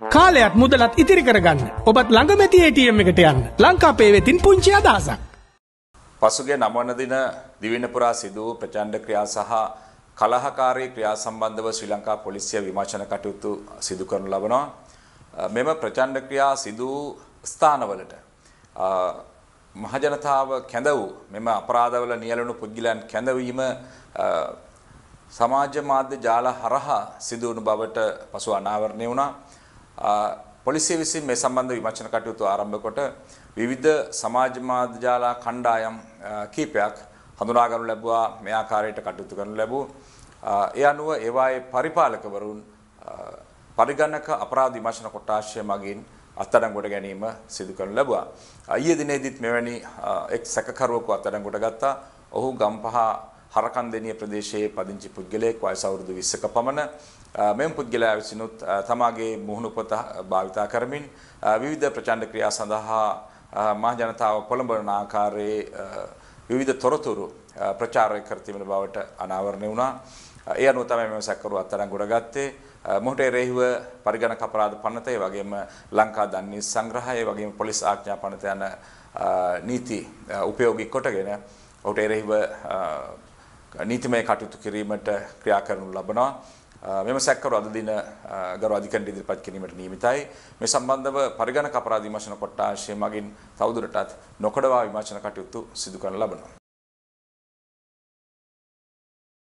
කාලයක් මුදලත් ඉතිරි කරගන්න ඔබත් ළඟමැති ATM එකට යන්න ලංකාපේ වෙතින් පුංචි අදහසක්. පසුගේ නමවන දින දිවිනපුරා සිදු වූ ප්‍රචණ්ඩ ක්‍රියා සහ කලහකාරී ක්‍රියා සම්බන්ධව ශ්‍රී ලංකා පොලිසිය විමර්ශන කටයුතු සිදු කරනු ලබනවා. මෙම ප්‍රචණ්ඩ ක්‍රියා සිදු වූ ස්ථානවලට මහජනතාව කැඳ වූ මෙම අපරාධවල නියැලුණු පුද්ගලයන් කැඳවීම සමාජ මාධ්‍ය ජාල හරහා සිදුවුණු බවට පසු අනාවරණය වුණා. පොලිසිය විසින් මේ සම්බන්ධ විමර්ශන කටයුතු ආරම්භ කොට විවිධ සමාජ මාධ්‍ය ජාල කණ්ඩායම් කීපයක් හඳුනා ගනු ලැබුවා මේ ආකාරයට කටයුතු කරනු ලැබූ. ඒ අනුව ඒවායේ පරිපාලකවරුන් පරිගණක අපරාධ විමර්ශන කොට්ටාශය මගින් අත්අඩංගුවට ගැනීම සිදු කරනු ලැබුවා. ඊයේ දිනේදීත් මෙවැනි එක් සැකකරුවෙකු අත්අඩංගුවට ගත්තා. ඔහු ගම්පහ හරකන්දෙනිය ප්‍රදේශයේ පදිංචි පුද්ගලයෙක් වයස අවුරුදු 20ක පමණ මෙම පුද්ගලයා විසිනුත් තමාගේ මුහුණු පොත භාවිතා කරමින් විවිධ ප්‍රචණ්ඩ ක්‍රියා සඳහා මහ ජනතාව පොළඹවන ආකාරයේ විවිධ තොරතුරු ප්‍රචාරය කර තිබෙන බවට අනාවරණය වුණා. ඒ අනුව තමයි මෙම සැකකරු අත්අඩංගුවට ගත්තේ. මොහොත එරෙහිව පරිගණක අපරාධ පනත ඒ වගේම ලංකා දන්නේ සංග්‍රහය ඒ වගේම පොලිස් ආඥා පනත යන නීති උපයෝගී කොටගෙන ඔහුට එරෙහිව නීතිමය කටයුතු කිරීමට ක්‍රියා කරනු ලබනවා. මෙම සැකකරු අද දින ගරු අධිකරණයට ඉදිරිපත් කිරීමට නියමිතයි. මේ සම්බන්ධව පරිගණක අපරාධ විමර්ශන කොට්ටාශය මගින් තවදුරටත් නොකඩවා විමර්ශන කටයුතු සිදු කරන ලබනවා.